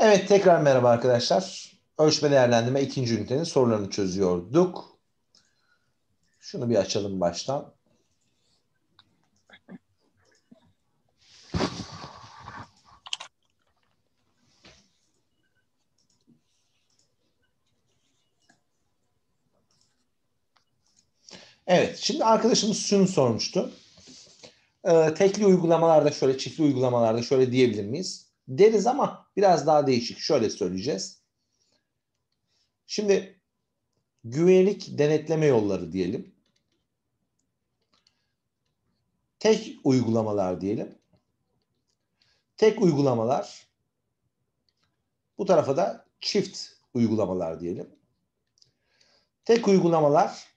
Evet tekrar merhaba arkadaşlar. Ölçme değerlendirme ikinci ünitenin sorularını çözüyorduk. Şunu bir açalım baştan. Evet, şimdi arkadaşımız şunu sormuştu. Ee, tekli uygulamalarda şöyle, çiftli uygulamalarda şöyle diyebilir miyiz? Deriz ama biraz daha değişik. Şöyle söyleyeceğiz. Şimdi güvenlik denetleme yolları diyelim. Tek uygulamalar diyelim. Tek uygulamalar. Bu tarafa da çift uygulamalar diyelim. Tek uygulamalar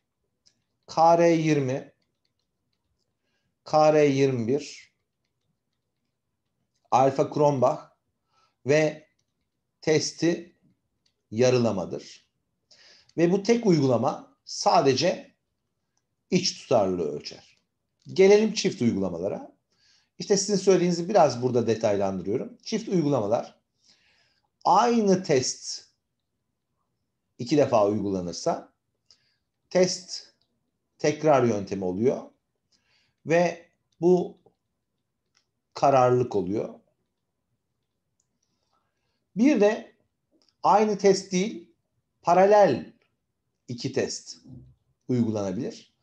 KR20, KR21, Alfa Kronbach ve testi yarılamadır. Ve bu tek uygulama sadece iç tutarlılığı ölçer. Gelelim çift uygulamalara. İşte sizin söylediğinizi biraz burada detaylandırıyorum. Çift uygulamalar aynı test iki defa uygulanırsa test tekrar yöntemi oluyor ve bu kararlılık oluyor. Bir de aynı test değil, paralel iki test uygulanabilir.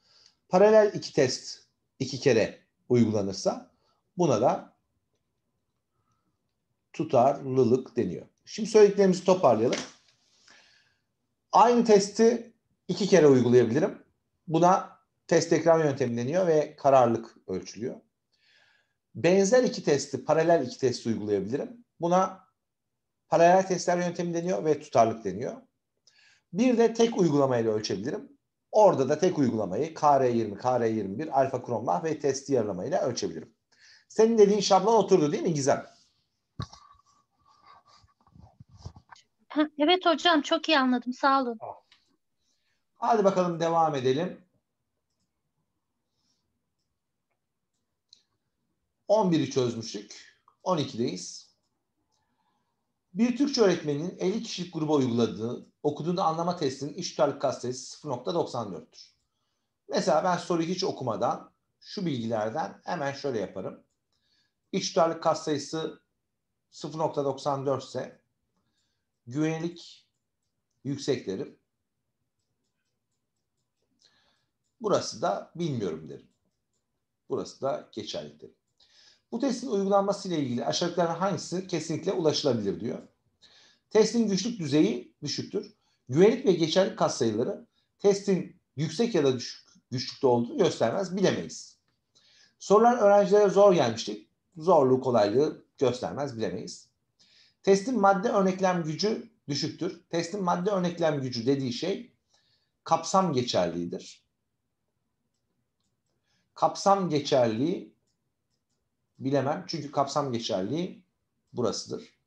Paralel iki test iki kere uygulanırsa buna da tutarlılık deniyor. Şimdi söylediklerimizi toparlayalım. Aynı testi iki kere uygulayabilirim. Buna test ekran yöntemi deniyor ve kararlılık ölçülüyor. Benzer iki testi, paralel iki testi uygulayabilirim. Buna paralel testler yöntemi deniyor ve tutarlık deniyor. Bir de tek uygulamayla ölçebilirim. Orada da tek uygulamayı KR20, KR21, alfa kromlah ve test yarılamayla ölçebilirim. Senin dediğin şablon oturdu değil mi Gizem? Evet hocam çok iyi anladım sağ olun. Hadi bakalım devam edelim. 11'i çözmüştük. 12'deyiz. Bir Türkçe öğretmeninin 50 kişilik gruba uyguladığı okuduğunda anlama testinin iş tutarlık katsayısı 0.94'tür. Mesela ben soruyu hiç okumadan şu bilgilerden hemen şöyle yaparım. İş tutarlık katsayısı 0.94 ise güvenlik yüksek derim. Burası da bilmiyorum derim. Burası da geçerli derim. Bu testin uygulanması ile ilgili aşağıdakilerden hangisi kesinlikle ulaşılabilir diyor. Testin güçlük düzeyi düşüktür. Güvenlik ve geçerlik katsayıları testin yüksek ya da düşük güçlükte olduğunu göstermez, bilemeyiz. Sorular öğrencilere zor gelmişti. Zorluğu, kolaylığı göstermez, bilemeyiz. Testin madde örneklem gücü düşüktür. Testin madde örneklem gücü dediği şey kapsam geçerliğidir. Kapsam geçerliği bilemem. Çünkü kapsam geçerliği burasıdır.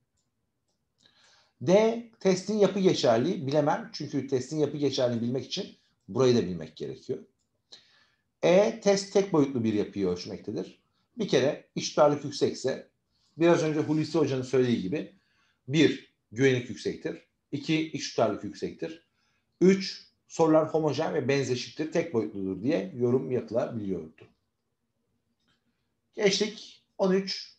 D. Testin yapı geçerliği bilemem. Çünkü testin yapı geçerliğini bilmek için burayı da bilmek gerekiyor. E. Test tek boyutlu bir yapıyı ölçmektedir. Bir kere iş tutarlık yüksekse biraz önce Hulusi Hoca'nın söylediği gibi bir güvenlik yüksektir. iki iş tutarlık yüksektir. Üç sorular homojen ve benzeşiktir, tek boyutludur diye yorum yapılabiliyordu. Geçtik 13.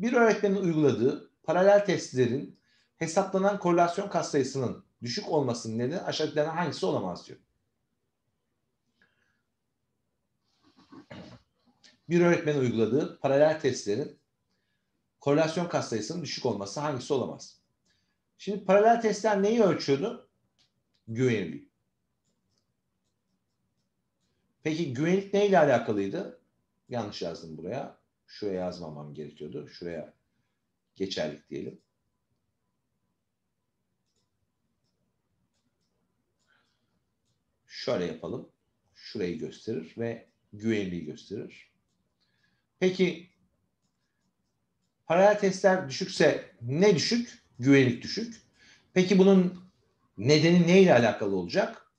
Bir öğretmenin uyguladığı paralel testlerin hesaplanan korelasyon katsayısının düşük olmasının nedeni aşağıdakilerden hangisi olamaz diyor. Bir öğretmenin uyguladığı paralel testlerin korelasyon katsayısının düşük olması hangisi olamaz? Şimdi paralel testler neyi ölçüyordu? Güvenilirliği. Peki güvenlik neyle alakalıydı? Yanlış yazdım buraya. Şuraya yazmamam gerekiyordu. Şuraya geçerlik diyelim. Şöyle yapalım. Şurayı gösterir ve güvenliği gösterir. Peki paralel testler düşükse ne düşük? Güvenlik düşük. Peki bunun nedeni neyle alakalı olacak?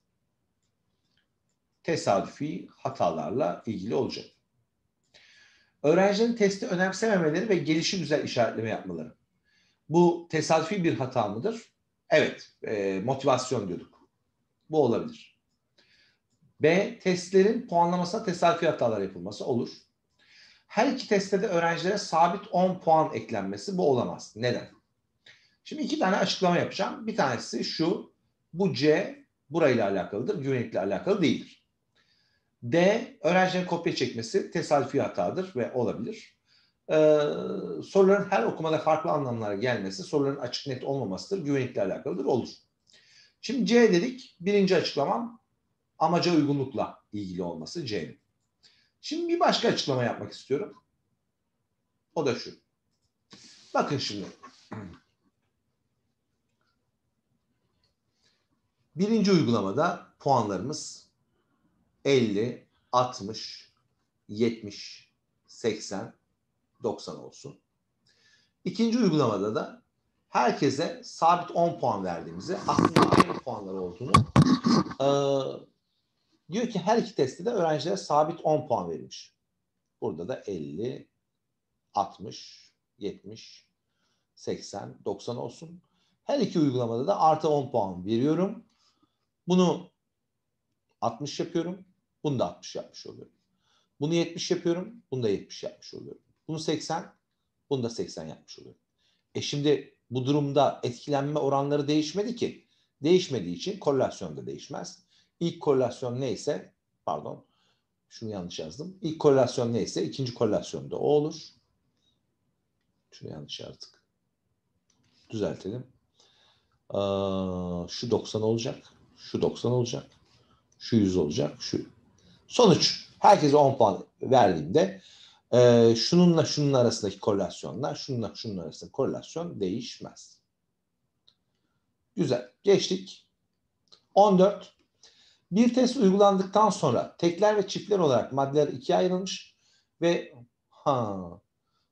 Tesadüfi hatalarla ilgili olacak. Öğrencilerin testi önemsememeleri ve gelişi güzel işaretleme yapmaları. Bu tesadüfi bir hata mıdır? Evet. E, motivasyon diyorduk. Bu olabilir. B. Testlerin puanlamasına tesadüfi hatalar yapılması olur. Her iki testte de öğrencilere sabit 10 puan eklenmesi bu olamaz. Neden? Şimdi iki tane açıklama yapacağım. Bir tanesi şu. Bu C burayla alakalıdır. Güvenlikle alakalı değildir. D. Öğrencilerin kopya çekmesi tesadüfi hatadır ve olabilir. Ee, soruların her okumada farklı anlamlara gelmesi, soruların açık net olmamasıdır. Güvenlikle alakalıdır. Olur. Şimdi C dedik. Birinci açıklamam amaca uygunlukla ilgili olması C'nin. Şimdi bir başka açıklama yapmak istiyorum. O da şu. Bakın şimdi. Birinci uygulamada puanlarımız 50, 60, 70, 80, 90 olsun. İkinci uygulamada da herkese sabit 10 puan verdiğimizi, aslında aynı puanlar olduğunu e, diyor ki her iki testte de öğrencilere sabit 10 puan verilmiş. Burada da 50, 60, 70, 80, 90 olsun. Her iki uygulamada da artı 10 puan veriyorum. Bunu 60 yapıyorum. Bunu da 60 yapmış oluyorum. Bunu 70 yapıyorum. Bunu da 70 yapmış oluyorum. Bunu 80. Bunu da 80 yapmış oluyorum. E şimdi bu durumda etkilenme oranları değişmedi ki. Değişmediği için korelasyon da değişmez. İlk korelasyon neyse pardon şunu yanlış yazdım. İlk korelasyon neyse ikinci korelasyon da o olur. Şunu yanlış yazdık. Düzeltelim. Ee, şu 90 olacak. Şu 90 olacak. Şu 100 olacak. Şu. Sonuç. Herkese 10 puan verdiğimde e, şununla şunun arasındaki korelasyonla şununla şunun arasındaki korelasyon değişmez. Güzel. Geçtik. 14. Bir test uygulandıktan sonra tekler ve çiftler olarak maddeler ikiye ayrılmış ve ha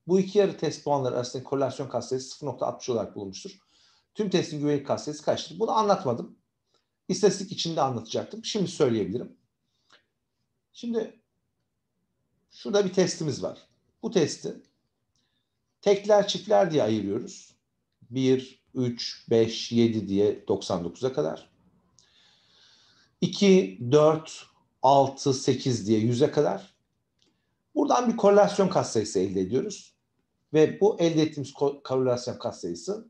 bu iki yarı test puanları arasındaki korelasyon katsayısı 0.60 olarak bulunmuştur. Tüm testin güvenlik katsayısı kaçtır? Bunu anlatmadım. İstatistik içinde anlatacaktım. Şimdi söyleyebilirim. Şimdi şurada bir testimiz var. Bu testi tekler çiftler diye ayırıyoruz. 1, 3, 5, 7 diye 99'a kadar. 2, 4, 6, 8 diye 100'e kadar. Buradan bir korelasyon katsayısı elde ediyoruz. Ve bu elde ettiğimiz korelasyon katsayısı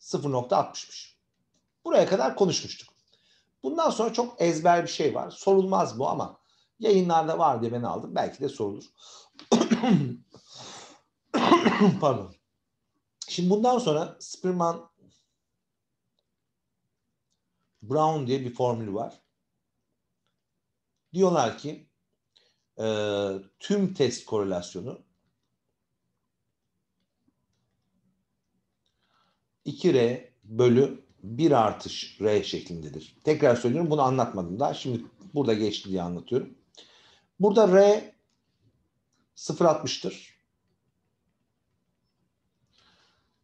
0.60'mış. Buraya kadar konuşmuştuk. Bundan sonra çok ezber bir şey var. Sorulmaz bu ama yayınlarda var diye ben aldım. Belki de sorulur. Pardon. Şimdi bundan sonra Spearman Brown diye bir formülü var. Diyorlar ki e, tüm test korelasyonu 2R bölü 1 artış R şeklindedir. Tekrar söylüyorum bunu anlatmadım daha. Şimdi burada geçti diye anlatıyorum. Burada R 0.60'tır.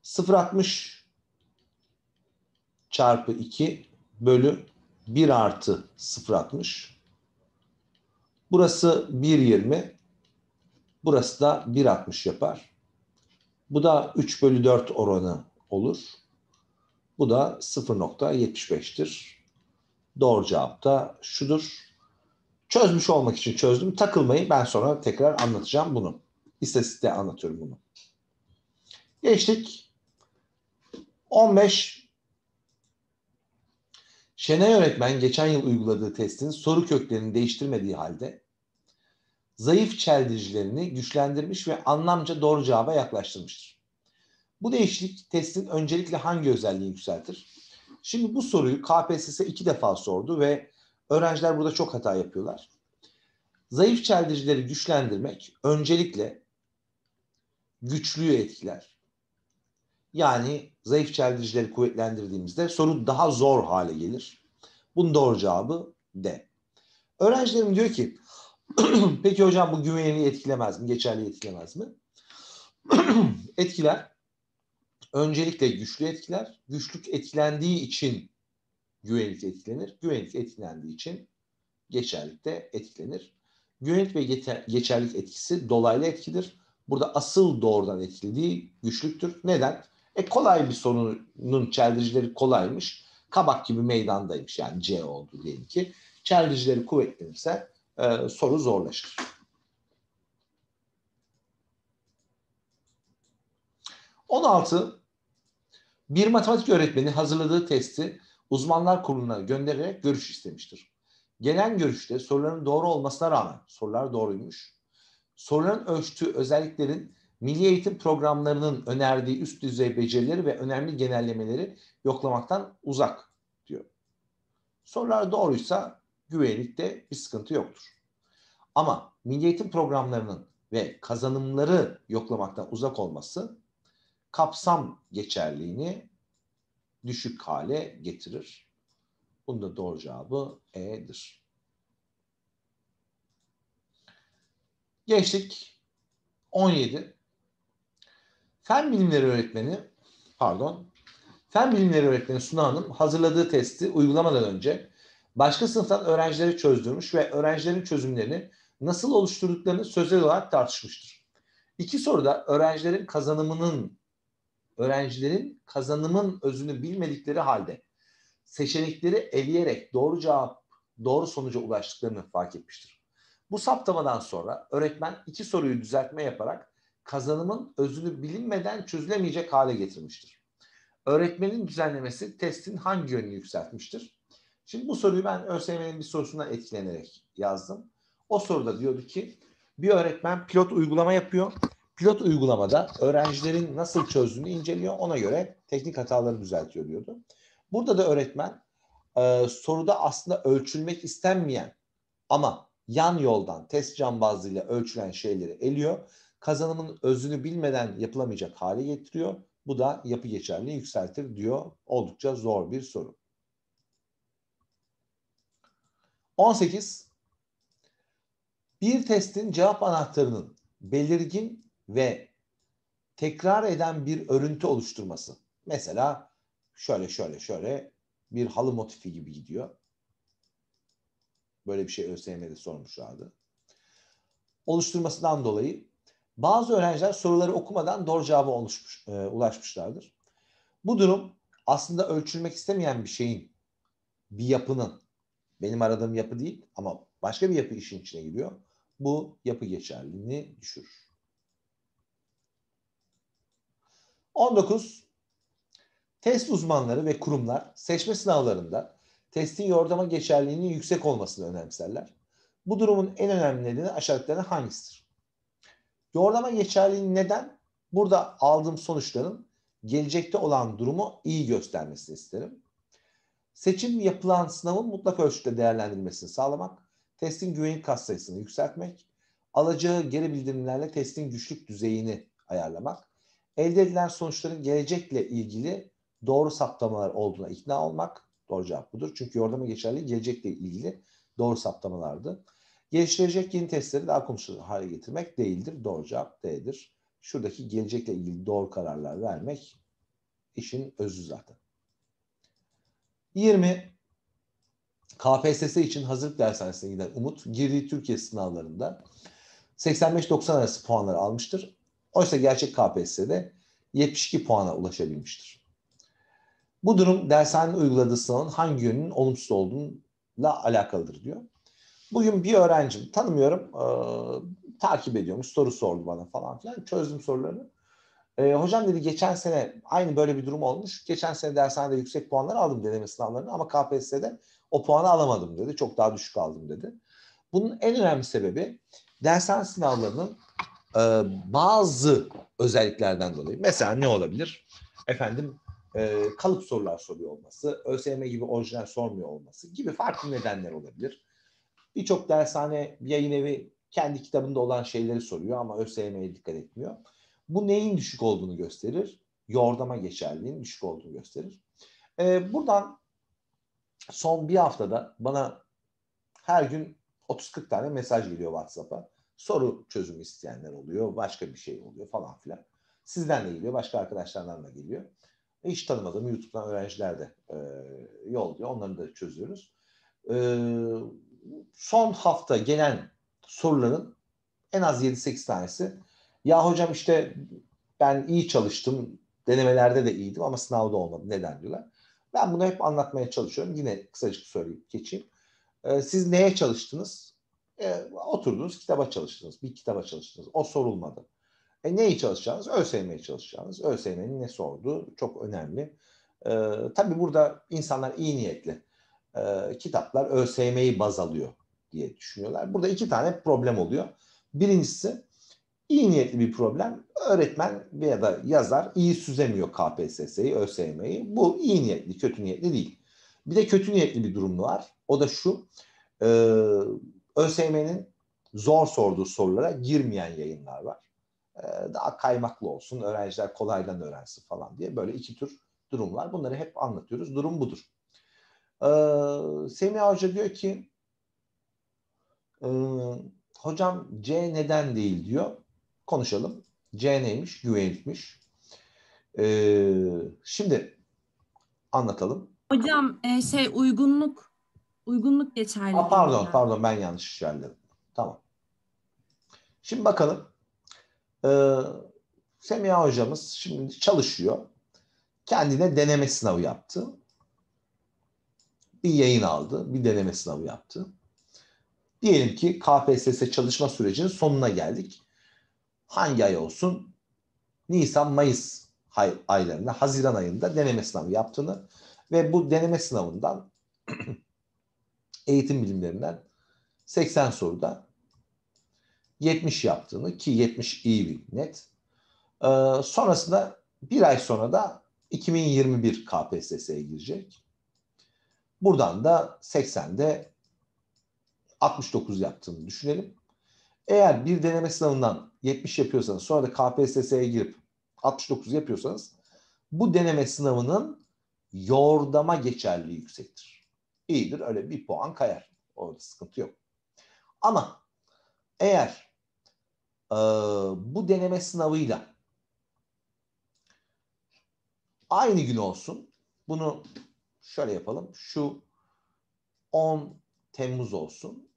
0.60 çarpı 2 bölü 1 artı 0.60. Burası 1.20. Burası da 1.60 yapar. Bu da 3 bölü 4 oranı olur. Bu da 0.75'tir. Doğru cevap da şudur. Çözmüş olmak için çözdüm. Takılmayı ben sonra tekrar anlatacağım bunu. İstatistikte anlatıyorum bunu. Geçtik. 15. Şenay öğretmen geçen yıl uyguladığı testin soru köklerini değiştirmediği halde zayıf çeldiricilerini güçlendirmiş ve anlamca doğru cevaba yaklaştırmıştır. Bu değişiklik testin öncelikle hangi özelliği yükseltir? Şimdi bu soruyu KPSS iki defa sordu ve öğrenciler burada çok hata yapıyorlar. Zayıf çeldiricileri güçlendirmek öncelikle güçlüyü etkiler. Yani zayıf çeldiricileri kuvvetlendirdiğimizde soru daha zor hale gelir. Bunun doğru cevabı D. Öğrencilerim diyor ki peki hocam bu güvenliği etkilemez mi? Geçerli etkilemez mi? etkiler. Öncelikle güçlü etkiler. Güçlük etkilendiği için güvenlik etkilenir. Güvenlik etkilendiği için geçerlik de etkilenir. Güvenlik ve geçerlik etkisi dolaylı etkidir. Burada asıl doğrudan etkili değil, güçlüktür. Neden? E kolay bir sorunun çeldiricileri kolaymış. Kabak gibi meydandaymış yani C oldu diyelim ki. Çeldiricileri kuvvetlenirse e, soru zorlaşır. On altı bir matematik öğretmeni hazırladığı testi uzmanlar kuruluna göndererek görüş istemiştir. Gelen görüşte soruların doğru olmasına rağmen sorular doğruymuş. Soruların ölçtüğü özelliklerin milli eğitim programlarının önerdiği üst düzey becerileri ve önemli genellemeleri yoklamaktan uzak diyor. Sorular doğruysa güvenlikte bir sıkıntı yoktur. Ama milli eğitim programlarının ve kazanımları yoklamaktan uzak olması kapsam geçerliğini düşük hale getirir. Bunun da doğru cevabı E'dir. Geçtik 17. Fen bilimleri öğretmeni, pardon, fen bilimleri öğretmeni Suna Hanım hazırladığı testi uygulamadan önce başka sınıftan öğrencileri çözdürmüş ve öğrencilerin çözümlerini nasıl oluşturduklarını sözel olarak tartışmıştır. İki soruda öğrencilerin kazanımının öğrencilerin kazanımın özünü bilmedikleri halde seçenekleri eleyerek doğru cevap, doğru sonuca ulaştıklarını fark etmiştir. Bu saptamadan sonra öğretmen iki soruyu düzeltme yaparak kazanımın özünü bilinmeden çözülemeyecek hale getirmiştir. Öğretmenin düzenlemesi testin hangi yönünü yükseltmiştir? Şimdi bu soruyu ben ÖSYM'nin bir sorusundan etkilenerek yazdım. O soruda diyordu ki bir öğretmen pilot uygulama yapıyor. Pilot uygulamada öğrencilerin nasıl çözdüğünü inceliyor. Ona göre teknik hataları düzeltiyor diyordu. Burada da öğretmen e, soruda aslında ölçülmek istenmeyen ama yan yoldan test cambazlığıyla ölçülen şeyleri eliyor. Kazanımın özünü bilmeden yapılamayacak hale getiriyor. Bu da yapı geçerliğini yükseltir diyor. Oldukça zor bir soru. 18. Bir testin cevap anahtarının belirgin ve tekrar eden bir örüntü oluşturması. Mesela şöyle şöyle şöyle bir halı motifi gibi gidiyor. Böyle bir şey ÖSYM'de sormuşlardı. Oluşturmasından dolayı bazı öğrenciler soruları okumadan doğru cevaba oluşmuş, e, ulaşmışlardır. Bu durum aslında ölçülmek istemeyen bir şeyin, bir yapının, benim aradığım yapı değil ama başka bir yapı işin içine giriyor. Bu yapı geçerliliğini düşürür. 19. Test uzmanları ve kurumlar seçme sınavlarında testin yordama geçerliğinin yüksek olmasını önemserler. Bu durumun en önemli nedeni aşağıdakilerden hangisidir? Yordama geçerliği neden? Burada aldığım sonuçların gelecekte olan durumu iyi göstermesini isterim. Seçim yapılan sınavın mutlak ölçüde değerlendirilmesini sağlamak, testin güvenlik katsayısını yükseltmek, alacağı geri bildirimlerle testin güçlük düzeyini ayarlamak, elde edilen sonuçların gelecekle ilgili doğru saptamalar olduğuna ikna olmak, doğru cevap budur. Çünkü yordama geçerli gelecekle ilgili doğru saptamalardı. Geliştirecek yeni testleri daha konuşulur hale getirmek değildir. Doğru cevap D'dir. Şuradaki gelecekle ilgili doğru kararlar vermek işin özü zaten. 20. KPSS için hazırlık dershanesine giden Umut girdiği Türkiye sınavlarında 85-90 arası puanları almıştır. Oysa gerçek KPSS'de 72 puana ulaşabilmiştir. Bu durum dershanenin uyguladığı sınavın hangi yönünün olumsuz olduğuyla alakalıdır diyor. Bugün bir öğrencim tanımıyorum e, takip ediyormuş soru sordu bana falan filan çözdüm sorularını. E, hocam dedi geçen sene aynı böyle bir durum olmuş. Geçen sene dershanede yüksek puanlar aldım deneme sınavlarını ama KPSS'de o puanı alamadım dedi. Çok daha düşük aldım dedi. Bunun en önemli sebebi dershane sınavlarının e, bazı özelliklerden dolayı. Mesela ne olabilir? Efendim e, kalıp sorular soruyor olması, ÖSYM gibi orijinal sormuyor olması gibi farklı nedenler olabilir. Birçok dershane yayın evi kendi kitabında olan şeyleri soruyor ama ÖSYM'ye dikkat etmiyor. Bu neyin düşük olduğunu gösterir. Yordama geçerliğinin düşük olduğunu gösterir. Ee, buradan son bir haftada bana her gün 30-40 tane mesaj geliyor WhatsApp'a. Soru çözümü isteyenler oluyor, başka bir şey oluyor falan filan. Sizden de geliyor, başka arkadaşlardan da geliyor. Hiç tanımadığım YouTube'dan öğrenciler de e, yolluyor. Onları da çözüyoruz. E, son hafta gelen soruların en az 7-8 tanesi ya hocam işte ben iyi çalıştım, Denemelerde de iyiydim ama sınavda olmadı. Neden diyorlar. Ben bunu hep anlatmaya çalışıyorum. Yine kısacık söyleyip geçeyim. Ee, siz neye çalıştınız? Ee, oturdunuz kitaba çalıştınız. Bir kitaba çalıştınız. O sorulmadı. E neyi çalışacağınız? ÖSYM'ye çalışacağınız. ÖSYM'nin ne sorduğu çok önemli. Ee, tabii burada insanlar iyi niyetli. Ee, kitaplar ÖSYM'yi baz alıyor diye düşünüyorlar. Burada iki tane problem oluyor. Birincisi iyi niyetli bir problem. Öğretmen ya da yazar iyi süzemiyor KPSS'yi, ÖSYM'yi. Bu iyi niyetli, kötü niyetli değil. Bir de kötü niyetli bir durum var. O da şu. E, ÖSYM'nin zor sorduğu sorulara girmeyen yayınlar var. E, daha kaymaklı olsun, öğrenciler kolaydan öğrensin falan diye böyle iki tür durum var. Bunları hep anlatıyoruz. Durum budur. E, Semih Hoca diyor ki e, hocam C neden değil diyor. Konuşalım. C neymiş? Güvenlikmiş. Ee, şimdi anlatalım. Hocam e, şey uygunluk uygunluk geçerli. Aa, pardon mi? pardon ben yanlış yerledim. Tamam. Şimdi bakalım. Ee, Semiha hocamız şimdi çalışıyor. Kendine deneme sınavı yaptı. Bir yayın aldı. Bir deneme sınavı yaptı. Diyelim ki KPSS çalışma sürecinin sonuna geldik. Hangi ay olsun? Nisan, Mayıs hay- aylarında, Haziran ayında deneme sınavı yaptığını ve bu deneme sınavından eğitim bilimlerinden 80 soruda 70 yaptığını ki 70 iyi bir net. Ee, sonrasında bir ay sonra da 2021 KPSS'ye girecek. Buradan da 80'de 69 yaptığını düşünelim. Eğer bir deneme sınavından 70 yapıyorsanız sonra da KPSS'ye girip 69 yapıyorsanız bu deneme sınavının yordama geçerliği yüksektir. İyidir öyle bir puan kayar. Orada sıkıntı yok. Ama eğer e, bu deneme sınavıyla aynı gün olsun bunu şöyle yapalım. Şu 10 Temmuz olsun.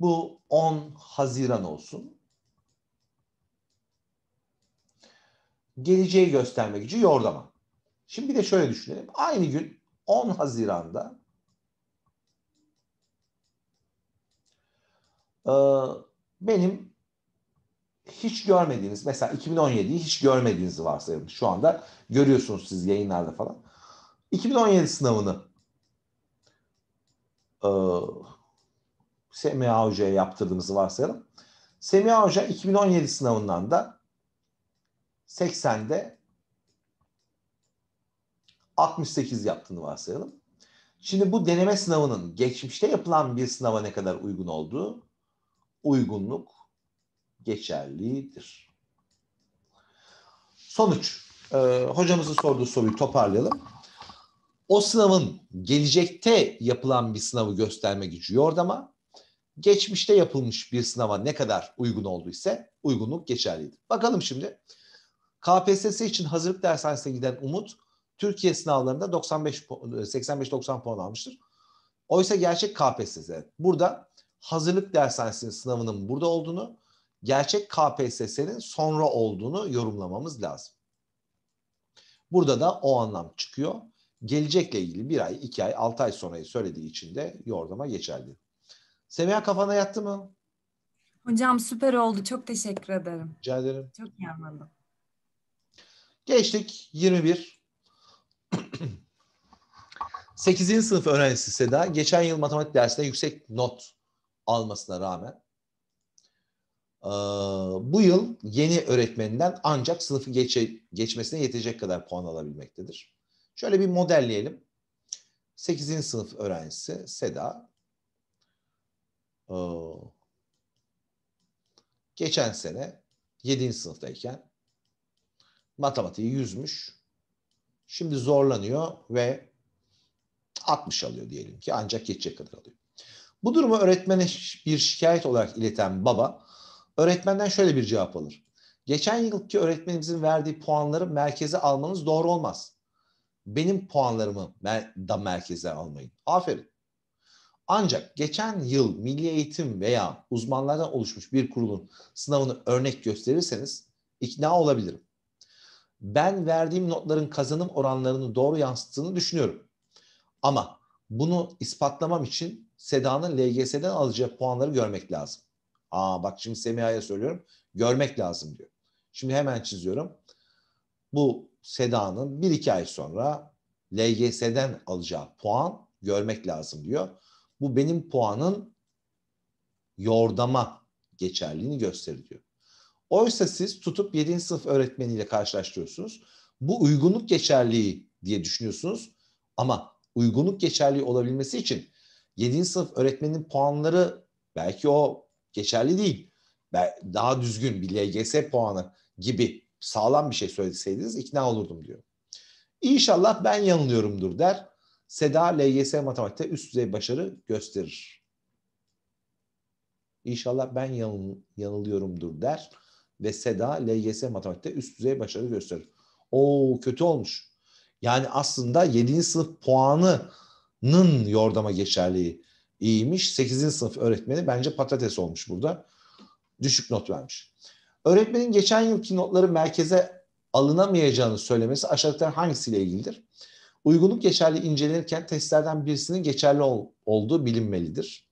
Bu 10 Haziran olsun. Geleceği gösterme gücü yordama. Şimdi bir de şöyle düşünelim. Aynı gün 10 Haziran'da e, benim hiç görmediğiniz mesela 2017'yi hiç görmediğinizi varsayalım. Şu anda görüyorsunuz siz yayınlarda falan. 2017 sınavını e, Semiha Hoca'ya yaptırdığımızı varsayalım. Semiha Hoca 2017 sınavından da 80'de 68 yaptığını varsayalım. Şimdi bu deneme sınavının geçmişte yapılan bir sınava ne kadar uygun olduğu uygunluk geçerlidir. Sonuç. E, hocamızın sorduğu soruyu toparlayalım. O sınavın gelecekte yapılan bir sınavı gösterme gücü yordama, geçmişte yapılmış bir sınava ne kadar uygun olduysa uygunluk geçerlidir. Bakalım şimdi. KPSS için hazırlık dershanesine giden Umut Türkiye sınavlarında 95 85-90 puan almıştır. Oysa gerçek KPSS. Burada hazırlık dershanesinin sınavının burada olduğunu, gerçek KPSS'nin sonra olduğunu yorumlamamız lazım. Burada da o anlam çıkıyor. Gelecekle ilgili bir ay, iki ay, altı ay sonrayı söylediği için de yordama geçerli. Semiha kafana yattı mı? Hocam süper oldu. Çok teşekkür ederim. Rica ederim. Çok iyi anladım. Geçtik 21. 8. sınıf öğrencisi Seda geçen yıl matematik dersinde yüksek not almasına rağmen ee, bu yıl yeni öğretmeninden ancak sınıfı geçe, geçmesine yetecek kadar puan alabilmektedir. Şöyle bir modelleyelim. 8. sınıf öğrencisi Seda ee, geçen sene 7. sınıftayken matematiği yüzmüş. Şimdi zorlanıyor ve 60 alıyor diyelim ki ancak geçecek kadar alıyor. Bu durumu öğretmene bir şikayet olarak ileten baba öğretmenden şöyle bir cevap alır. Geçen yılki öğretmenimizin verdiği puanları merkeze almanız doğru olmaz. Benim puanlarımı da merkeze almayın. Aferin. Ancak geçen yıl milli eğitim veya uzmanlardan oluşmuş bir kurulun sınavını örnek gösterirseniz ikna olabilirim. Ben verdiğim notların kazanım oranlarını doğru yansıttığını düşünüyorum. Ama bunu ispatlamam için Seda'nın LGS'den alacağı puanları görmek lazım. Aa bak şimdi Semiha'ya söylüyorum. Görmek lazım diyor. Şimdi hemen çiziyorum. Bu Seda'nın 1-2 ay sonra LGS'den alacağı puan görmek lazım diyor. Bu benim puanın yordama geçerliğini gösterir diyor. Oysa siz tutup 7. sınıf öğretmeniyle karşılaştırıyorsunuz. Bu uygunluk geçerliği diye düşünüyorsunuz. Ama uygunluk geçerliği olabilmesi için 7. sınıf öğretmenin puanları belki o geçerli değil. Daha düzgün bir LGS puanı gibi sağlam bir şey söyleseydiniz ikna olurdum diyor. İnşallah ben yanılıyorumdur der. Seda LGS matematikte üst düzey başarı gösterir. İnşallah ben yanıl, yanılıyorumdur der ve Seda LGS matematikte üst düzey başarı gösterir. O kötü olmuş. Yani aslında 7. sınıf puanının yordama geçerliği iyiymiş. 8. sınıf öğretmeni bence patates olmuş burada. Düşük not vermiş. Öğretmenin geçen yılki notları merkeze alınamayacağını söylemesi aşağıdakilerden hangisiyle ilgilidir? Uygunluk geçerli incelenirken testlerden birisinin geçerli ol, olduğu bilinmelidir.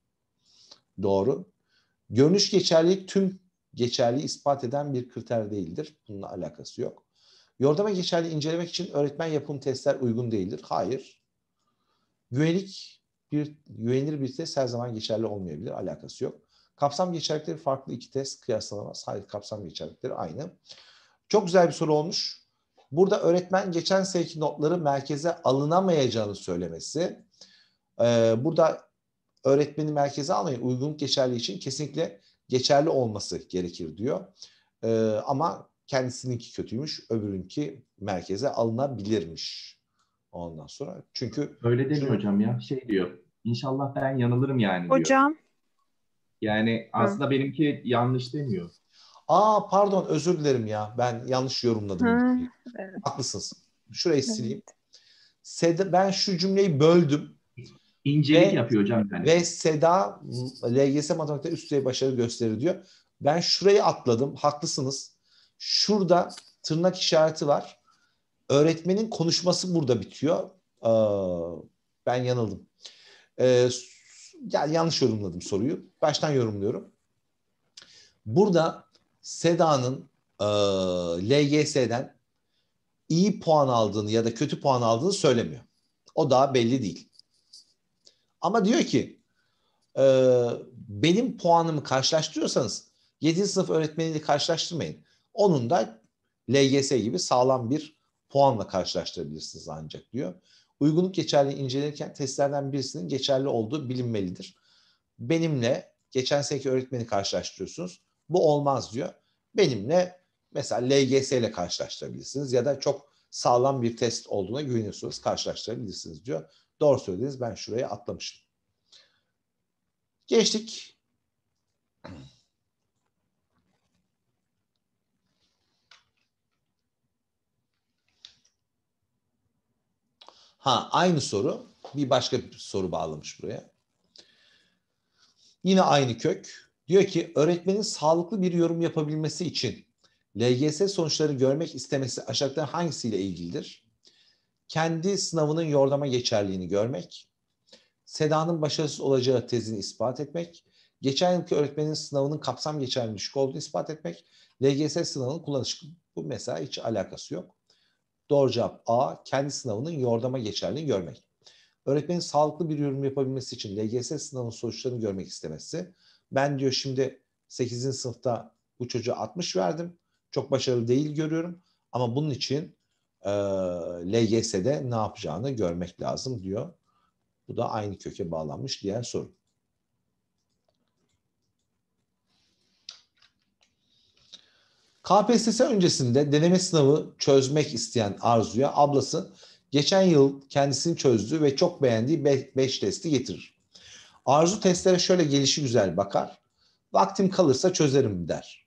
Doğru. Görünüş geçerlilik tüm geçerliği ispat eden bir kriter değildir. Bununla alakası yok. Yordama geçerli incelemek için öğretmen yapım testler uygun değildir. Hayır. Güvenlik bir güvenilir bir test her zaman geçerli olmayabilir. Alakası yok. Kapsam geçerlilikleri farklı iki test kıyaslanamaz. Hayır kapsam geçerlilikleri aynı. Çok güzel bir soru olmuş. Burada öğretmen geçen seneki notları merkeze alınamayacağını söylemesi. Ee, burada öğretmeni merkeze almayın. Uygunluk geçerli için kesinlikle geçerli olması gerekir diyor. Ee, ama kendisininki kötüymüş, öbürünki merkeze alınabilirmiş. Ondan sonra çünkü öyle demiyor hocam ya şey diyor. İnşallah ben yanılırım yani diyor. Hocam. Yani aslında Hı. benimki yanlış demiyor. Aa pardon özür dilerim ya. Ben yanlış yorumladım. Hı, evet. Haklısınız. Şurayı evet. sileyim. Seda, ben şu cümleyi böldüm. İncelik ve, yapıyor hocam yani. Ve Seda LGS matematikte üst düzey başarı gösterir diyor. Ben şurayı atladım. Haklısınız. Şurada tırnak işareti var. Öğretmenin konuşması burada bitiyor. Ee, ben yanıldım. Ee, yani yanlış yorumladım soruyu. Baştan yorumluyorum. Burada Seda'nın e, LGS'den iyi puan aldığını ya da kötü puan aldığını söylemiyor. O daha belli değil. Ama diyor ki e, benim puanımı karşılaştırıyorsanız 7. sınıf öğretmeniyle karşılaştırmayın. Onun da LGS gibi sağlam bir puanla karşılaştırabilirsiniz ancak diyor. Uygunluk geçerli incelenirken testlerden birisinin geçerli olduğu bilinmelidir. Benimle geçen seneki öğretmeni karşılaştırıyorsunuz. Bu olmaz diyor. Benimle mesela LGS ile karşılaştırabilirsiniz ya da çok sağlam bir test olduğuna güveniyorsunuz karşılaştırabilirsiniz diyor. Doğru söylediniz ben şuraya atlamıştım. Geçtik. Ha aynı soru bir başka bir soru bağlamış buraya. Yine aynı kök. Diyor ki öğretmenin sağlıklı bir yorum yapabilmesi için LGS sonuçları görmek istemesi aşağıdakilerden hangisiyle ilgilidir? Kendi sınavının yordama geçerliğini görmek, Seda'nın başarısız olacağı tezini ispat etmek, geçen yılki öğretmenin sınavının kapsam geçerli düşük olduğunu ispat etmek, LGS sınavının kullanış bu mesela hiç alakası yok. Doğru cevap A. Kendi sınavının yordama geçerliğini görmek. Öğretmenin sağlıklı bir yorum yapabilmesi için LGS sınavının sonuçlarını görmek istemesi. Ben diyor şimdi 8. sınıfta bu çocuğa 60 verdim. Çok başarılı değil görüyorum. Ama bunun için e, LGS'de ne yapacağını görmek lazım diyor. Bu da aynı köke bağlanmış diğer soru. KPSS öncesinde deneme sınavı çözmek isteyen Arzu'ya ablası geçen yıl kendisini çözdü ve çok beğendiği 5 testi getirir. Arzu testlere şöyle gelişi güzel bakar. Vaktim kalırsa çözerim der.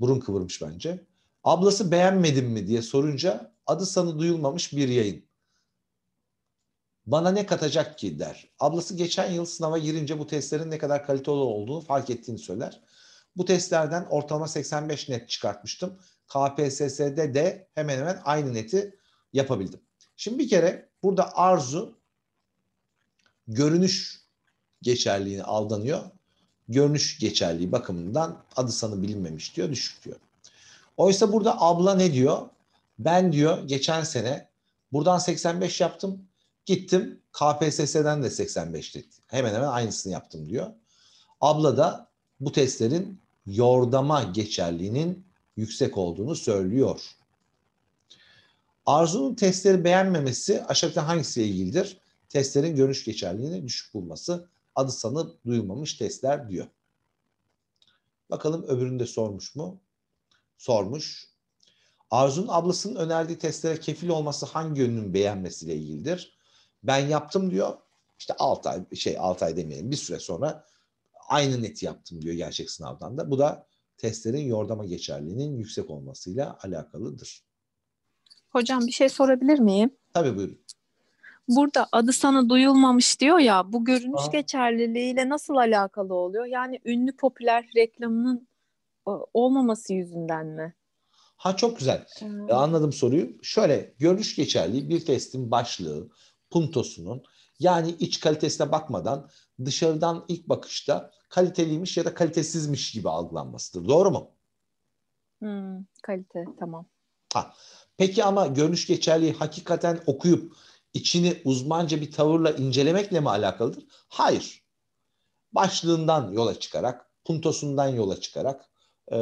Burun kıvırmış bence. Ablası beğenmedim mi diye sorunca adı sanı duyulmamış bir yayın. Bana ne katacak ki der. Ablası geçen yıl sınava girince bu testlerin ne kadar kaliteli olduğunu fark ettiğini söyler. Bu testlerden ortalama 85 net çıkartmıştım. KPSS'de de hemen hemen aynı neti yapabildim. Şimdi bir kere burada arzu görünüş geçerliğine aldanıyor. Görünüş geçerliği bakımından adı sanı bilinmemiş diyor, düşük diyor. Oysa burada abla ne diyor? Ben diyor geçen sene buradan 85 yaptım. Gittim KPSS'den de 85 dedi. Hemen hemen aynısını yaptım diyor. Abla da bu testlerin yordama geçerliğinin yüksek olduğunu söylüyor. Arzu'nun testleri beğenmemesi aşağıdaki hangisiyle ilgilidir? Testlerin görünüş geçerliğini düşük bulması adı sanı duyulmamış testler diyor. Bakalım öbüründe sormuş mu? Sormuş. Arzu'nun ablasının önerdiği testlere kefil olması hangi yönünün beğenmesiyle ilgilidir? Ben yaptım diyor. İşte 6 ay şey 6 ay demeyelim bir süre sonra aynı neti yaptım diyor gerçek sınavdan da. Bu da testlerin yordama geçerliğinin yüksek olmasıyla alakalıdır. Hocam bir şey sorabilir miyim? Tabii buyurun. Burada adı sana duyulmamış diyor ya bu görünüş Aa. geçerliliğiyle nasıl alakalı oluyor? Yani ünlü popüler reklamının olmaması yüzünden mi? Ha çok güzel. E, Anladım soruyu. Şöyle görünüş geçerliği bir testin başlığı, puntosunun yani iç kalitesine bakmadan dışarıdan ilk bakışta kaliteliymiş ya da kalitesizmiş gibi algılanmasıdır. Doğru mu? hmm, kalite tamam. Ha. Peki ama görünüş geçerliği hakikaten okuyup içini uzmanca bir tavırla incelemekle mi alakalıdır? Hayır. Başlığından yola çıkarak, puntosundan yola çıkarak e,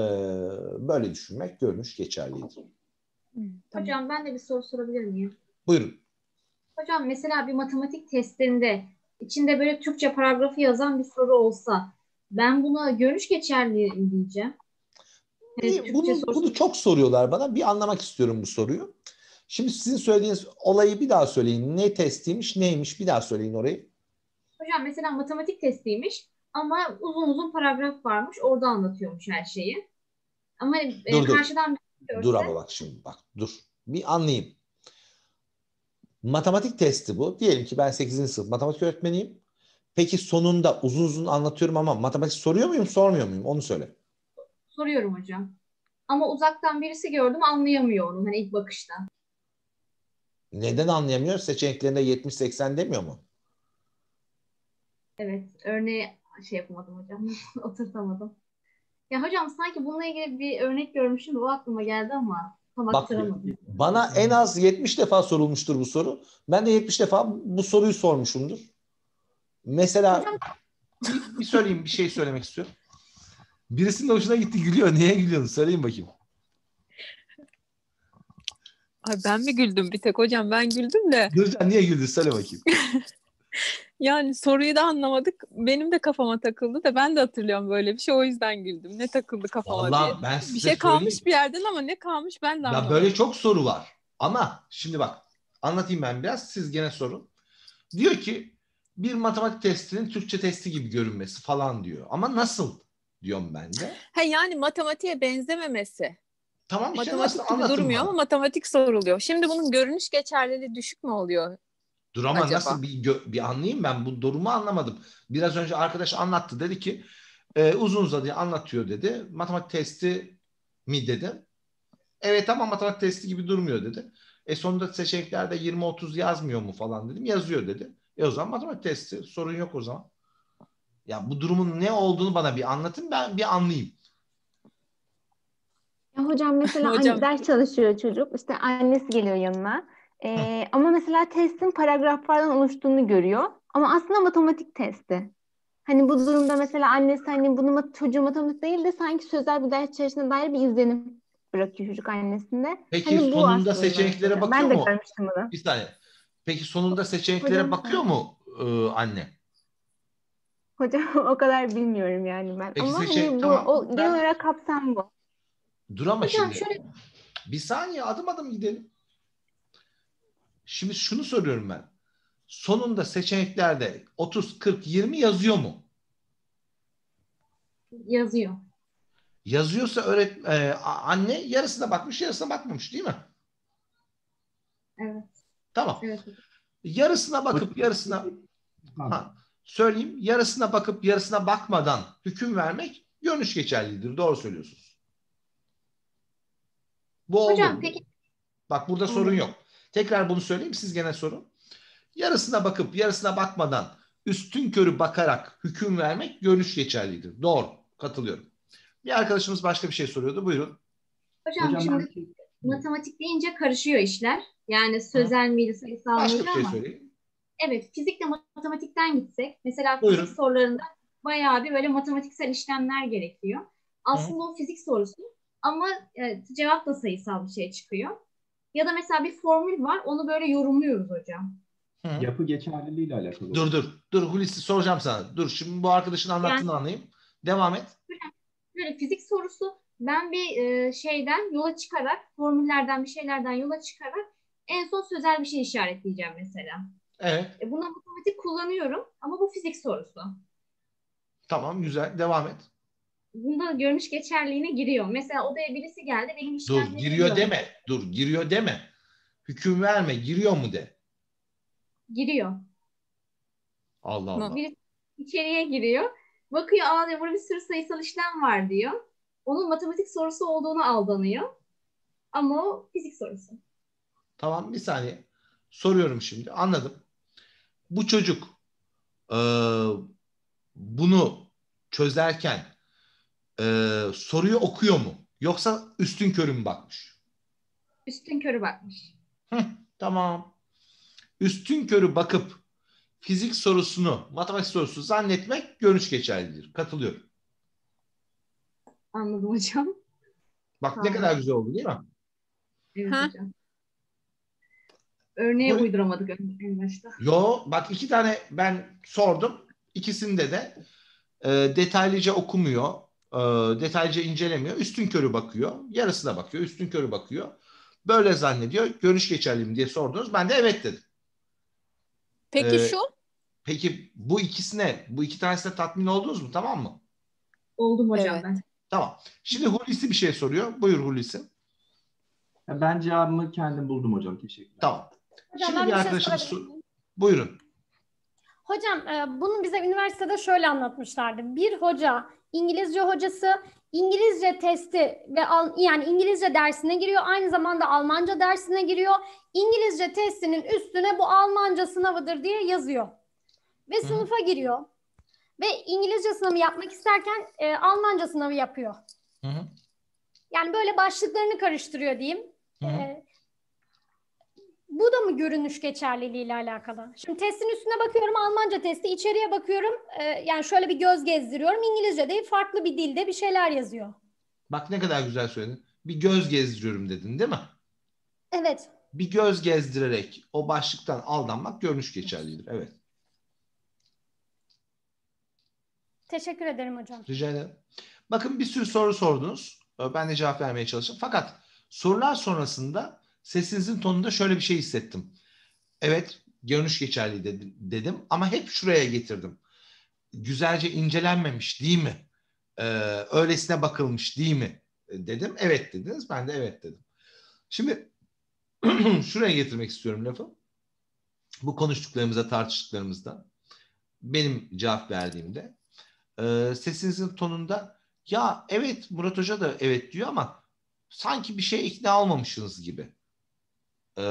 böyle düşünmek görünüş tamam. Hocam ben de bir soru sorabilir miyim? Buyurun. Hocam mesela bir matematik testinde içinde böyle Türkçe paragrafı yazan bir soru olsa ben buna görünüş geçerli diyeceğim? Türkçe bunu, sorusu- bunu çok soruyorlar bana. Bir anlamak istiyorum bu soruyu. Şimdi sizin söylediğiniz olayı bir daha söyleyin. Ne testiymiş, neymiş? Bir daha söyleyin orayı. Hocam mesela matematik testiymiş ama uzun uzun paragraf varmış. Orada anlatıyormuş her şeyi. Ama hani, e, Dur, dur. karşıdan bir görse- Dur ama bak şimdi bak dur. Bir anlayayım. Matematik testi bu. Diyelim ki ben 8. sınıf matematik öğretmeniyim. Peki sonunda uzun uzun anlatıyorum ama matematik soruyor muyum, sormuyor muyum? Onu söyle. soruyorum hocam. Ama uzaktan birisi gördüm anlayamıyor onu hani ilk bakışta. Neden anlayamıyor? Seçeneklerinde 70-80 demiyor mu? Evet, örneği şey yapamadım hocam. Oturtamadım. Ya hocam sanki bununla ilgili bir örnek görmüşüm de o aklıma geldi ama tam Bak aktaramadım. bana en az 70 defa sorulmuştur bu soru. Ben de 70 defa bu soruyu sormuşumdur. Mesela bir, bir söyleyeyim bir şey söylemek istiyorum. Birisinin hoşuna gitti gülüyor. Niye gülüyorsun? Söyleyin bakayım. Ay ben mi güldüm bir tek hocam ben güldüm de Gülcan niye güldün? Söyle bakayım. yani soruyu da anlamadık. Benim de kafama takıldı da ben de hatırlıyorum böyle bir şey o yüzden güldüm. Ne takıldı kafama diye. Vallahi ben size Bir şey söyleyeyim. kalmış bir yerden ama ne kalmış ben de Ya anlamadım. böyle çok soru var. Ama şimdi bak anlatayım ben biraz. Siz gene sorun. Diyor ki bir matematik testinin Türkçe testi gibi görünmesi falan diyor. Ama nasıl diyorum ben de. Ha yani matematiğe benzememesi. Tamam işte Matematik gibi durmuyor bana. ama matematik soruluyor. Şimdi bunun görünüş geçerliliği düşük mü oluyor? Dur ama acaba? nasıl bir, bir anlayayım ben bu durumu anlamadım. Biraz önce arkadaş anlattı dedi ki e, uzun uzadıya anlatıyor dedi. Matematik testi mi dedi. Evet ama matematik testi gibi durmuyor dedi. E sonunda seçeneklerde 20-30 yazmıyor mu falan dedim. Yazıyor dedi. E o zaman matematik testi sorun yok o zaman. Ya bu durumun ne olduğunu bana bir anlatın ben bir anlayayım. Ya hocam mesela Hocam. anne- ders çalışıyor çocuk. İşte annesi geliyor yanına. Ee, ama mesela testin paragraflardan oluştuğunu görüyor. Ama aslında matematik testi. Hani bu durumda mesela annesi hani bunu mat- çocuğu matematik değil de sanki sözel bir ders içerisine dair bir izlenim bırakıyor çocuk annesinde. Peki Hani sonunda seçeneklere bakıyor Ben de mu? görmüştüm bunu. Bir saniye. Peki sonunda seçeneklere Hocam, bakıyor mu e, anne? Hocam o kadar bilmiyorum yani ben. Peki Ama seçenek- hani bu tamam, o ben- genel olarak kapsam bu. Dur ama Hocam şimdi. şöyle Bir saniye adım adım gidelim. Şimdi şunu soruyorum ben. Sonunda seçeneklerde 30, 40, 20 yazıyor mu? yazıyor. Yazıyorsa öğret e, anne yarısına bakmış, yarısına bakmamış değil mi? Evet. Tamam. Evet. Yarısına bakıp yarısına ha, söyleyeyim. Yarısına bakıp yarısına bakmadan hüküm vermek görünüş geçerlidir. Doğru söylüyorsunuz. Bu oldu. Hocam mu? peki Bak burada sorun yok. Tekrar bunu söyleyeyim siz gene sorun. Yarısına bakıp yarısına bakmadan üstün körü bakarak hüküm vermek görünüş geçerlidir. Doğru. Katılıyorum. Bir arkadaşımız başka bir şey soruyordu. Buyurun. hocam, Hocam şimdi ben matematik deyince karışıyor işler. Yani sözel miydi, sayısal Başka mıydı bir şey ama söyleyeyim. evet fizikle matematikten gitsek mesela Buyurun. fizik sorularında bayağı bir böyle matematiksel işlemler gerekiyor. Aslında o fizik sorusu ama e, cevap da sayısal bir şey çıkıyor. Ya da mesela bir formül var onu böyle yorumluyoruz hocam. Hı yapı geçerliliğiyle alakalı. Dur dur. Dur Hulusi soracağım sana. Dur şimdi bu arkadaşın anlattığını anlayayım. Devam et. Böyle fizik sorusu ben bir e, şeyden yola çıkarak formüllerden bir şeylerden yola çıkarak en son sözel bir şey işaretleyeceğim mesela. Evet. E, buna matematik kullanıyorum ama bu fizik sorusu. Tamam güzel. Devam et. Bunda görünüş geçerliğine giriyor. Mesela odaya birisi geldi benim Dur işlemlerimi giriyor biliyor. deme. Dur giriyor deme. Hüküm verme. Giriyor mu de. Giriyor. Allah Allah. Birisi içeriye giriyor. Bakıyor aa diyor, burada bir sürü sayısal işlem var diyor. Onun matematik sorusu olduğunu aldanıyor. Ama o fizik sorusu. Tamam bir saniye. Soruyorum şimdi. Anladım. Bu çocuk e, bunu çözerken e, soruyu okuyor mu? Yoksa üstün körü mü bakmış? Üstün körü bakmış. Heh, tamam. Üstün körü bakıp fizik sorusunu, matematik sorusu zannetmek görünüş geçerlidir. Katılıyorum. Anladım hocam. Bak ne Tamam. kadar güzel oldu değil mi? Evet Ha. hocam. Örneğe Buyurun. uyduramadık en en başta. Yo bak iki tane ben sordum. İkisinde de e, detaylıca okumuyor. E, detaylıca incelemiyor. Üstün körü bakıyor. Yarısına bakıyor. Üstün körü bakıyor. Böyle zannediyor. Görünüş geçerli mi diye sordunuz. Ben de evet dedim. Peki Ee, şu Peki bu ikisine, bu iki tanesine tatmin oldunuz mu? Tamam mı? Oldum hocam Evet. ben. Tamam. Şimdi Hulusi bir şey soruyor. Buyur Hulusi. Ya Ben cevabımı kendim buldum hocam. Teşekkürler. Tamam. Hocam Şimdi bir şey arkadaşımız sor- miyim? Buyurun. Hocam e, bunu bize üniversitede şöyle anlatmışlardı. Bir hoca, İngilizce hocası İngilizce testi ve al, yani İngilizce dersine giriyor. Aynı zamanda Almanca dersine giriyor. İngilizce testinin üstüne bu Almanca sınavıdır diye yazıyor. Ve Hı. sınıfa giriyor. Ve İngilizce sınavı yapmak isterken e, Almanca sınavı yapıyor. Hı hı. Yani böyle başlıklarını karıştırıyor diyeyim. Bu da mı görünüş geçerliliği ile alakalı? Şimdi testin üstüne bakıyorum Almanca testi, içeriye bakıyorum e, yani şöyle bir göz gezdiriyorum. İngilizce değil farklı bir dilde bir şeyler yazıyor. Bak ne kadar güzel söyledin. Bir göz gezdiriyorum dedin değil mi? Evet. Bir göz gezdirerek o başlıktan aldanmak görünüş geçerlidir. Evet. Teşekkür ederim hocam. Rica ederim. Bakın bir sürü soru sordunuz. Ben de cevap vermeye çalıştım. Fakat sorular sonrasında sesinizin tonunda şöyle bir şey hissettim. Evet, görünüş geçerli dedim, ama hep şuraya getirdim. Güzelce incelenmemiş değil mi? Ee, öylesine bakılmış değil mi? Dedim. Evet dediniz. Ben de evet dedim. Şimdi şuraya getirmek istiyorum lafı. Bu konuştuklarımızda, tartıştıklarımızda benim cevap verdiğimde e, sesinizin tonunda ya evet Murat Hoca da evet diyor ama sanki bir şeye ikna olmamışsınız gibi. E,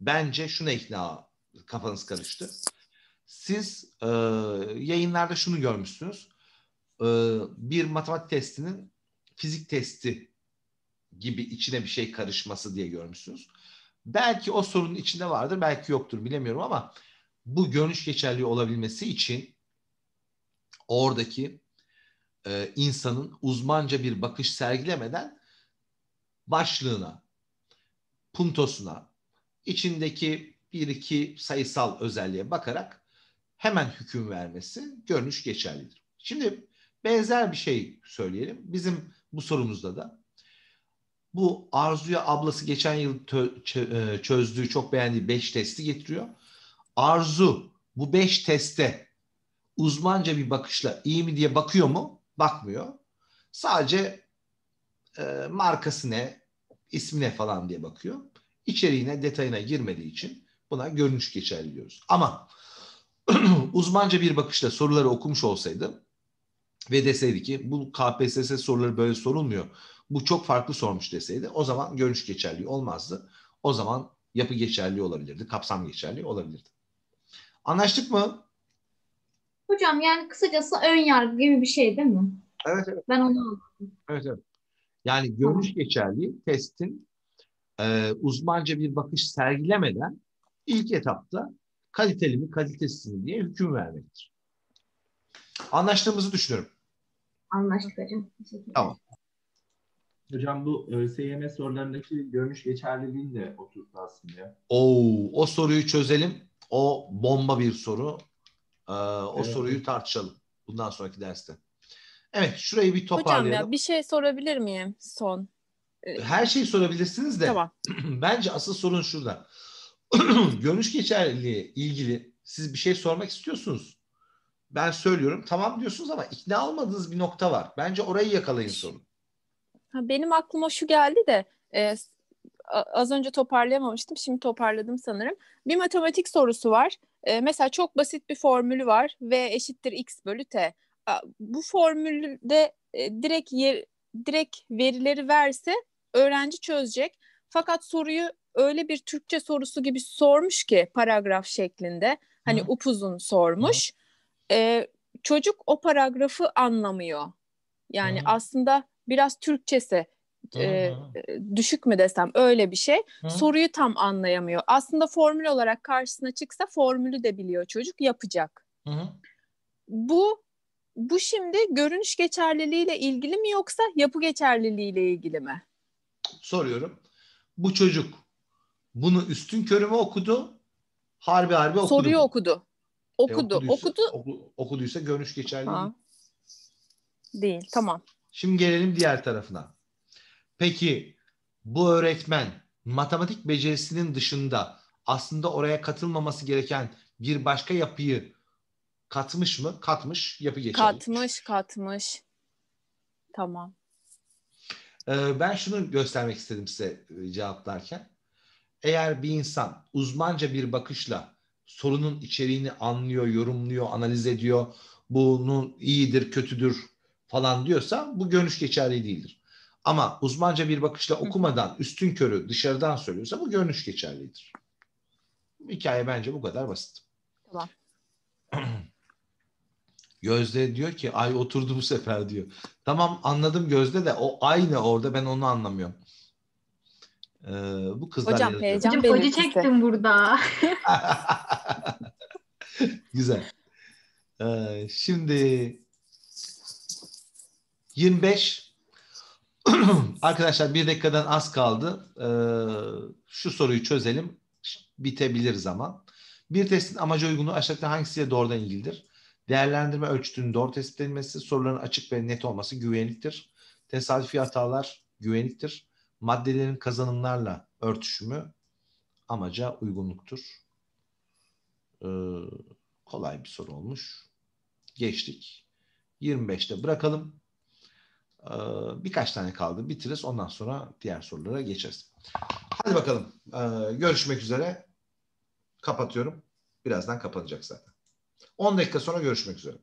bence şuna ikna kafanız karıştı. Siz e, yayınlarda şunu görmüşsünüz. E, bir matematik testinin fizik testi gibi içine bir şey karışması diye görmüşsünüz. Belki o sorunun içinde vardır, belki yoktur bilemiyorum ama bu görünüş geçerliği olabilmesi için oradaki e, insanın uzmanca bir bakış sergilemeden başlığına, puntosuna, içindeki bir iki sayısal özelliğe bakarak hemen hüküm vermesi görünüş geçerlidir. Şimdi benzer bir şey söyleyelim. Bizim bu sorumuzda da bu Arzu'ya ablası geçen yıl e, çözdüğü çok beğendiği 5 testi getiriyor. Arzu bu 5 teste uzmanca bir bakışla iyi mi diye bakıyor mu? Bakmıyor. Sadece e, markası ne, ismi ne falan diye bakıyor. İçeriğine, detayına girmediği için buna görünüş geçerli diyoruz. Ama uzmanca bir bakışla soruları okumuş olsaydı ve deseydi ki bu KPSS soruları böyle sorulmuyor. Bu çok farklı sormuş deseydi o zaman görünüş geçerliği olmazdı. O zaman yapı geçerliği olabilirdi, kapsam geçerliği olabilirdi. Anlaştık mı? Hocam yani kısacası ön yargı gibi bir şey değil mi? Evet, evet. Ben onu aldım. Evet, evet. Yani görünüş geçerliği testin e, uzmanca bir bakış sergilemeden ilk etapta kaliteli mi kalitesiz mi diye hüküm vermektir. Anlaştığımızı düşünüyorum. Anlaştık hocam. Teşekkürler. Tamam. Hocam bu ÖSYM sorularındaki görünüş geçerliliğini de oturttu aslında. Oo, o soruyu çözelim. O bomba bir soru. Ee, o Evet. soruyu tartışalım bundan sonraki derste. Evet, şurayı bir Hocam toparlayalım. ya bir şey sorabilir miyim son? Her şeyi sorabilirsiniz de Tamam. bence asıl sorun şurada. Görünüş geçerliliği ilgili siz bir şey sormak istiyorsunuz. Ben söylüyorum tamam diyorsunuz ama ikna olmadığınız bir nokta var. Bence orayı yakalayın sorun. Ha, benim aklıma şu geldi de e, az önce toparlayamamıştım. Şimdi toparladım sanırım. Bir matematik sorusu var. E, mesela çok basit bir formülü var. V eşittir x bölü t. Bu formülde e, direkt yer, direkt verileri verse öğrenci çözecek. Fakat soruyu öyle bir Türkçe sorusu gibi sormuş ki paragraf şeklinde. Hani Hı. upuzun sormuş. E, çocuk o paragrafı anlamıyor. Yani Hı. aslında biraz Türkçesi Hı e, hı. düşük mü desem öyle bir şey. Hı. Soruyu tam anlayamıyor. Aslında formül olarak karşısına çıksa formülü de biliyor çocuk yapacak. Hı hı. Bu bu şimdi görünüş geçerliliğiyle ilgili mi yoksa yapı geçerliliğiyle ilgili mi? Soruyorum. Bu çocuk bunu üstün körü mü okudu? Harbi harbi okudu Soruyu mu? okudu. E, Okudu. okuduysa, okudu. oku- okuduysa görünüş geçerli. Ha. Değil. Tamam. Şimdi gelelim diğer tarafına. Peki bu öğretmen matematik becerisinin dışında aslında oraya katılmaması gereken bir başka yapıyı katmış mı? Katmış. Yapı geçerli. Katmış, katmış. Tamam. Ee, ben şunu göstermek istedim size e, cevaplarken. Eğer bir insan uzmanca bir bakışla sorunun içeriğini anlıyor, yorumluyor, analiz ediyor, bunun iyidir, kötüdür falan diyorsa bu görünüş geçerli değildir. Ama uzmanca bir bakışla okumadan üstün körü dışarıdan söylüyorsa bu görünüş geçerlidir. Hikaye bence bu kadar basit. Tamam. Gözde diyor ki ay oturdu bu sefer diyor. Tamam anladım Gözde de o aynı orada ben onu anlamıyorum. Ee, bu kızlar Hocam, yazıyor. heyecan- Hocam çektim burada. Güzel. Ee, şimdi 25 arkadaşlar bir dakikadan az kaldı. Ee, şu soruyu çözelim. Bitebilir zaman. Bir testin amacı uygunluğu aşağıdaki hangisiyle doğrudan ilgilidir? Değerlendirme ölçütünün doğru tespit edilmesi, soruların açık ve net olması güvenliktir. Tesadüfi hatalar güvenliktir. Maddelerin kazanımlarla örtüşümü amaca uygunluktur. Ee, kolay bir soru olmuş. Geçtik. 25'te bırakalım. Ee, birkaç tane kaldı. Bitiririz. Ondan sonra diğer sorulara geçeriz. Hadi bakalım. Ee, görüşmek üzere. Kapatıyorum. Birazdan kapanacak zaten. 10 dakika sonra görüşmek üzere.